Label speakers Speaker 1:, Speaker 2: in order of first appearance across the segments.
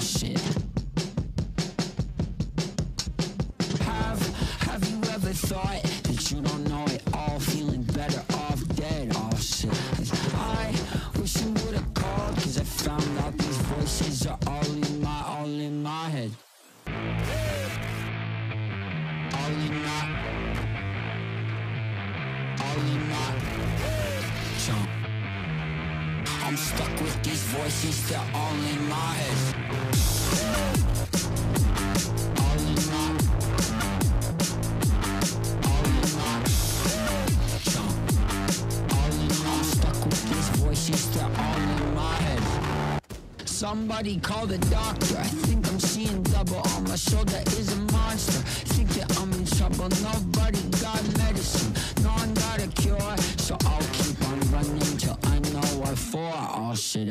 Speaker 1: shit. Have, have you ever thought that you don't know it all? Feeling better off dead, oh shit. I wish you would've called, cause I found out these voices are all in my, all in my head. All in my, I'm stuck with these voices, they're all in my head. All in my, all in my. All in my, stuck with these voices, they're all in my head. Somebody call the doctor. I think I'm seeing double on my shoulder is a monster. Think that I'm in trouble. Nobody got medicine. No one got a cure.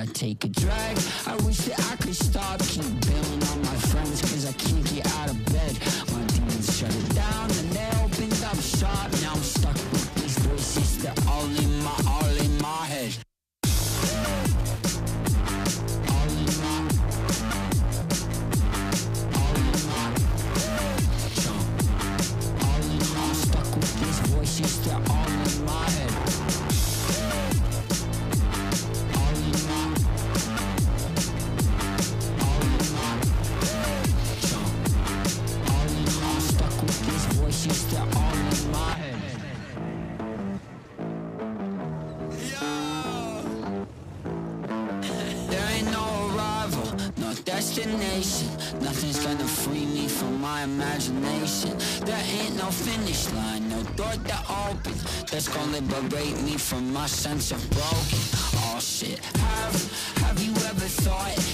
Speaker 1: I take a drag. I wish that I could stop. Keep bailing on my friends cause I can't get out of bed. My demons shut it down and they opened up shop. Nothing's gonna free me from my imagination. There ain't no finish line, no door to open. That's gonna liberate me from my sense of broken. Oh shit, have have you ever thought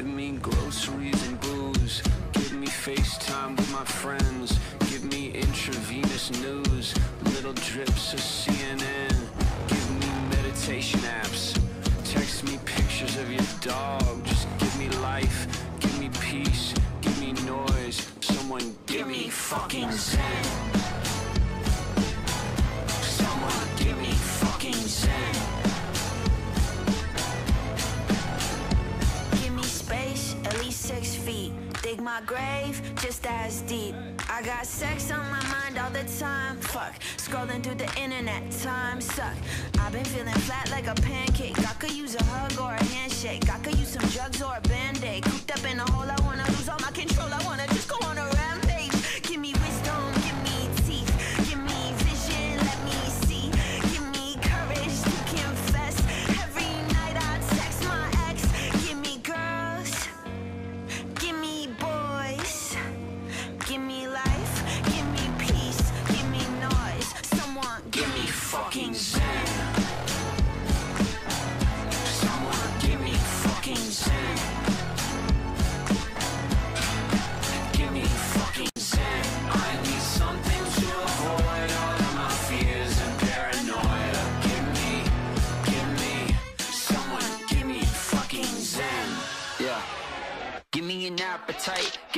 Speaker 2: Give me groceries and booze. Give me FaceTime with my friends. Give me intravenous news. Little drips of CNN. Give me meditation apps. Text me pictures of your dog. Just give me life. Give me peace. Give me noise. Someone give me fucking zen.
Speaker 3: My grave just as deep. I got sex on my mind all the time. Fuck, scrolling through the internet, time suck. I've been feeling flat like a pancake. I could use a hug or a handshake. I could use some drugs or a band aid. Cooped up in a hole, I wanna lose all my control. I wanna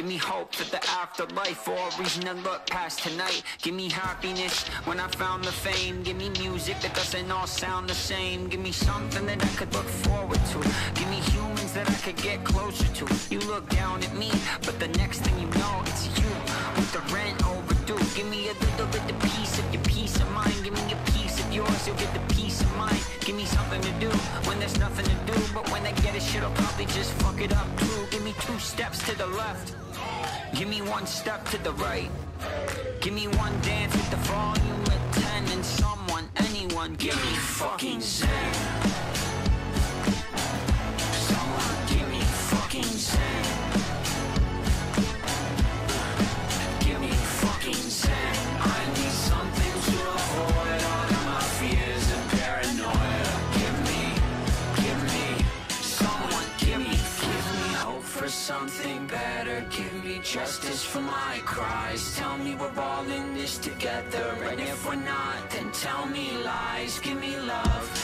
Speaker 3: give me
Speaker 1: hope for the afterlife, or a reason to look past tonight. Give me happiness when I found the fame. Give me music that doesn't all sound the same. Give me something that I could look forward to. Give me humans that I could get closer to. You look down at me, but the next thing you know, it's you with the rent overdue. Give me a little bit of piece of your peace of mind. Give me a piece of yours, you'll get the peace of mind. Something to do when there's nothing to do. But when they get it, shit, I'll probably just fuck it up too. Give me two steps to the left. Give me one step to the right. Give me one dance with the volume at 10 and someone, anyone, give me fucking zen.
Speaker 2: something
Speaker 1: better. Give me justice for my cries. Tell me we're all in this together. And if we're not, then tell me lies. Give me love.